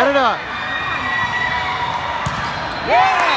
ಎರಡು Yeah!